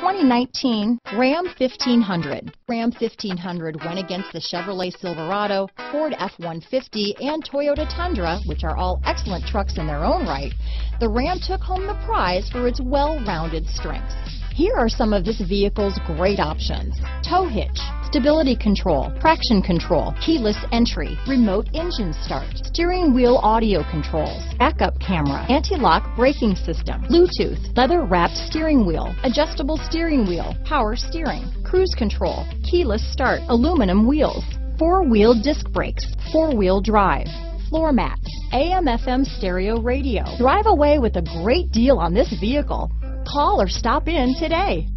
2019 Ram 1500. Ram 1500 went against the Chevrolet Silverado, Ford F-150, and Toyota Tundra, which are all excellent trucks in their own right. The Ram took home the prize for its well-rounded strengths. Here are some of this vehicle's great options. Tow hitch, stability control, traction control, keyless entry, remote engine start, steering wheel audio controls, backup camera, anti-lock braking system, Bluetooth, leather wrapped steering wheel, adjustable steering wheel, power steering, cruise control, keyless start, aluminum wheels, four-wheel disc brakes, four-wheel drive, floor mats, AM FM stereo radio. Drive away with a great deal on this vehicle. Call or stop in today.